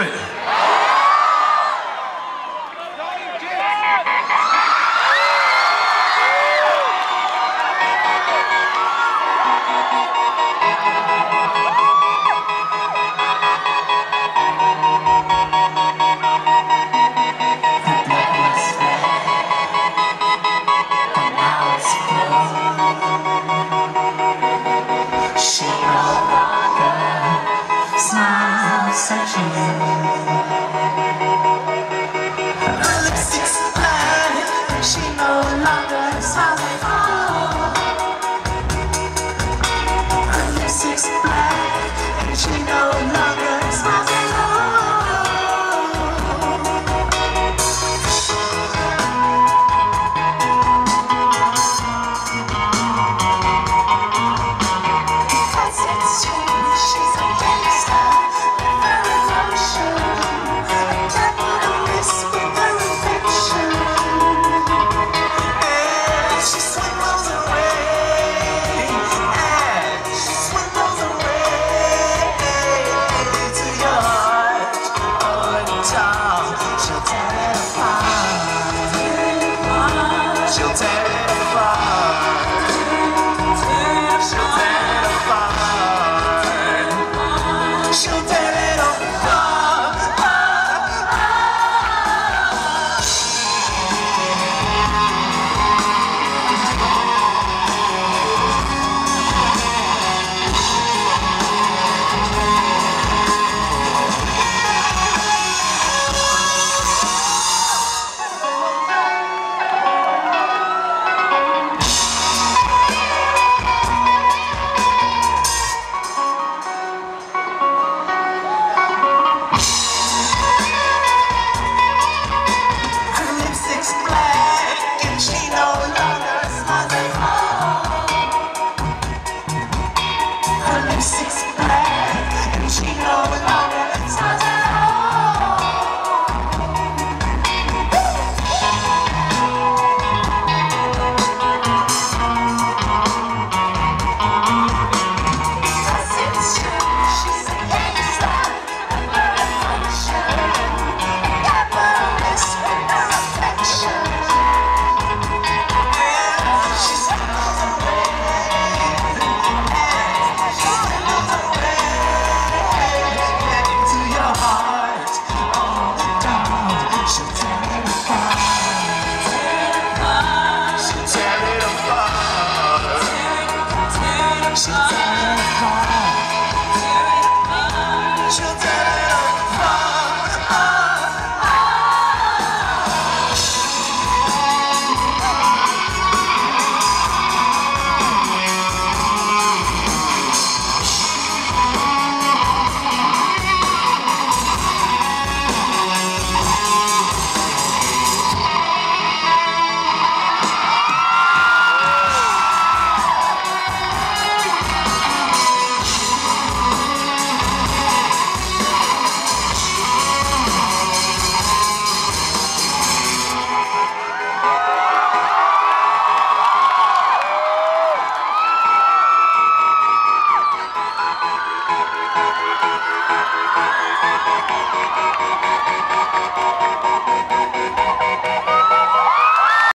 right. フフフフフ。